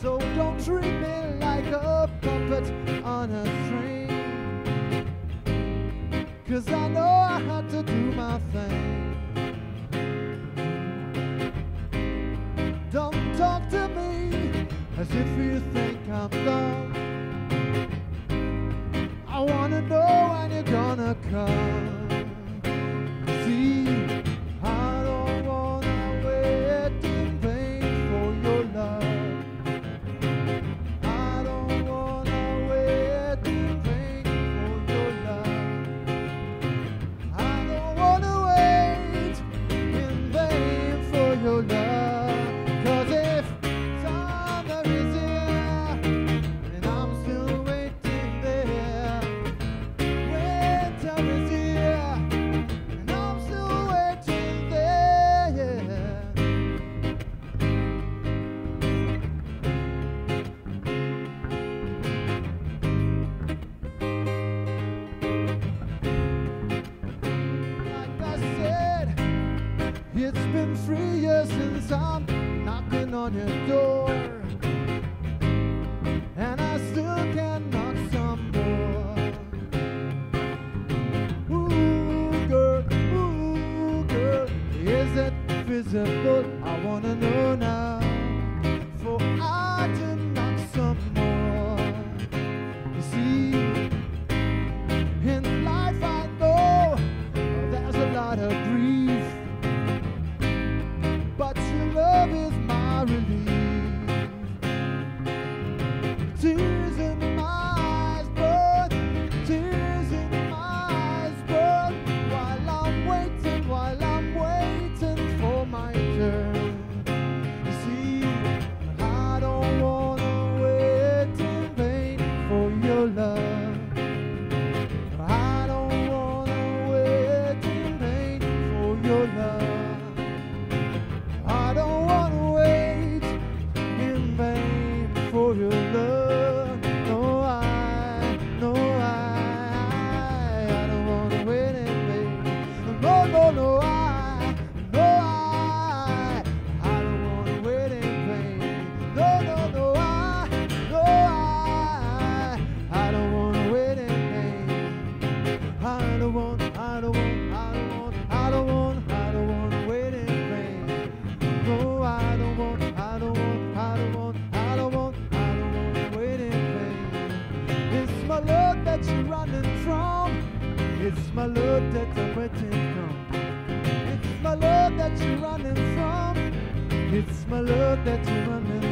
So don't treat me like a puppet on a string. Cause I know I have to do my thing. Don't talk to me as if you think I'm dumb. I wanna know when you're gonna come. It's been three years since I'm knocking on your door, and I still can knock some more. Ooh, girl, ooh, girl, is it visible? I wanna know now, for I to my relief. Your love. My love that you're running from. It's my love that I'm waiting from. It's my love that you're running from. It's my love that you're running